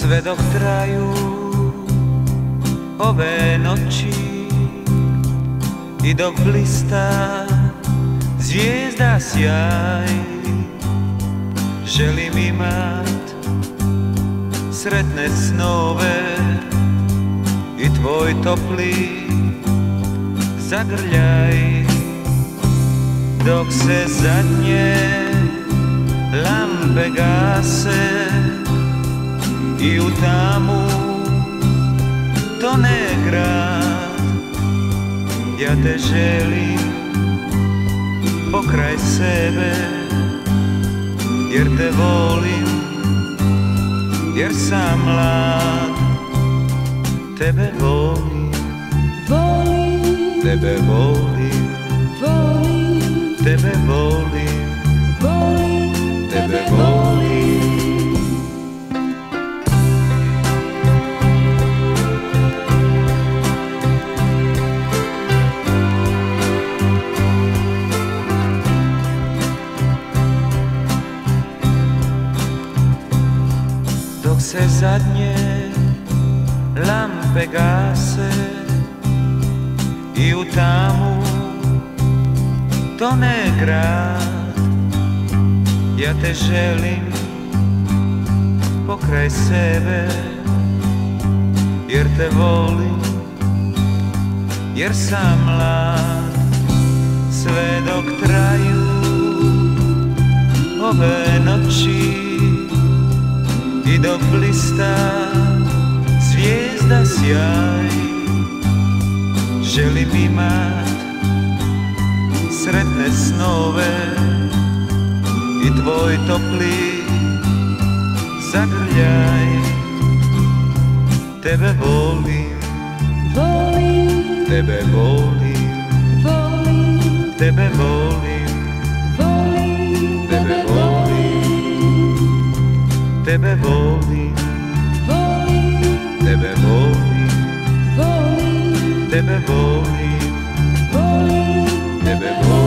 Sve dok traju ove noći I dok blista zvijezda sjaj. Želim imat sretne snove I tvoj topli zagrljaj. Dok se zadnje lampe gase I u tamu. Tone grad. Ja te želim pokraj sebe Jer te volim, jer sam mlad. Tebe volim, Volim, tebe volim, volim, tebe volim, Dok se zadnje lampe gase I u tamu tone grad. Ja te želim pokraj sebe Jer te volim, jer sam mlad. Sve dok traju ove noći dok blista zvijezda sjaj. Želim imat sretne snove I tvoj topli zagrljaj. Tebe volim, volim, tebe volim, volim, tebe volim, volim, tebe volim, tebe volim, Tebe volím, volím, tebe volím.